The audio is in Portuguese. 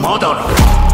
Motor.